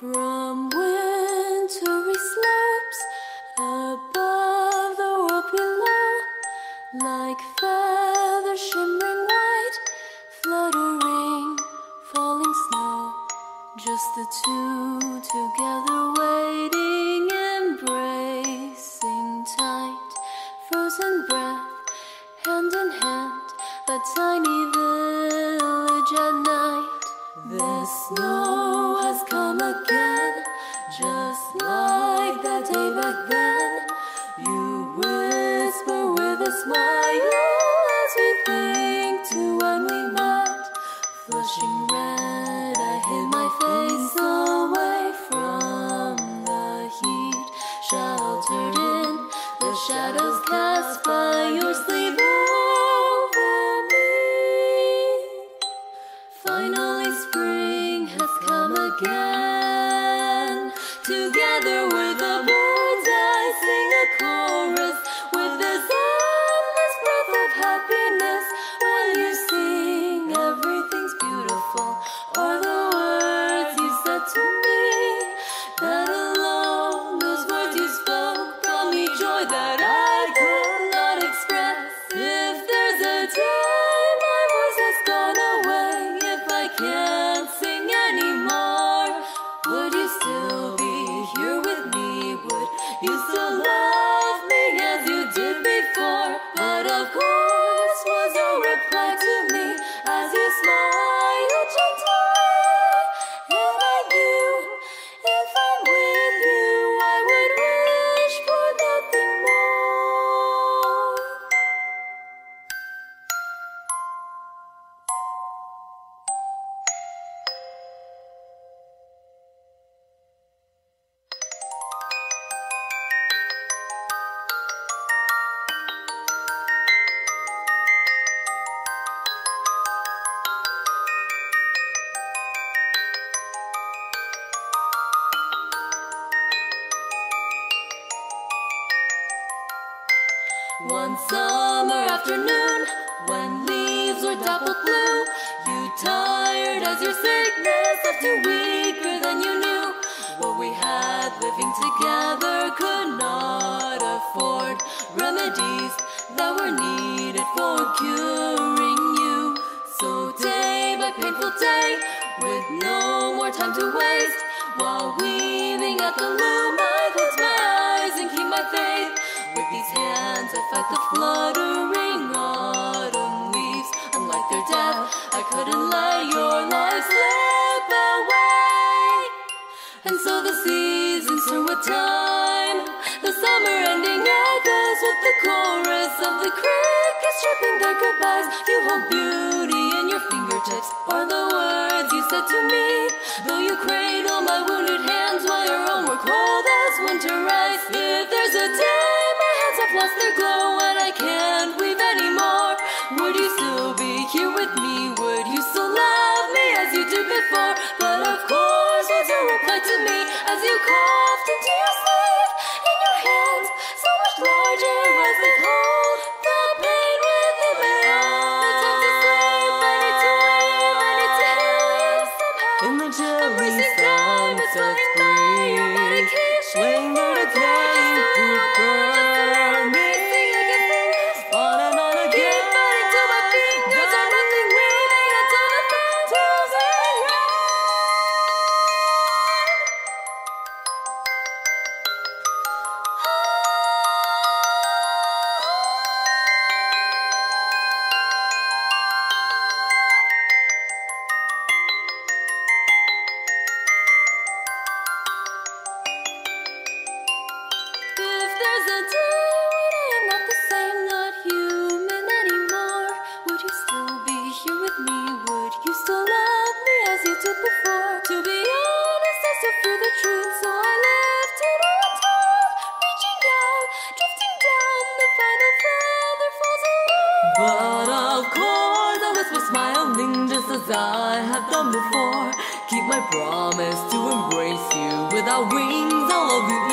From wintry slopes above the world below, like feathers shimmering white, fluttering, falling snow. Just the two together waiting, embracing tight, frozen breath, hand in hand, a tiny village at night. The snow has come again, sheltered in the shadows cast by your sleeve over me. Finally, spring has come again. Together with the birds, I sing a chorus with this endless breath of happiness. One summer afternoon, when leaves were dappled blue, you tired as your sickness left you weaker than you knew. What we had living together could not afford remedies that were needed for curing you. So day by painful day, with no more time to waste, while weaving at the loom, I close my eyes and keep my faith. With these hands, I fight the fluttering autumn leaves. Unlike their death, I couldn't let your life slip away. And so the seasons turn with time. The summer ending echoes with the chorus of the crickets chirping their goodbyes. You hold beauty in your fingertips, or the words you said to me. Though you cradle my wounded hands while your own were cold as winter ice. My I smiling just as I have done before. Keep my promise to embrace you. Without wings, I'll love you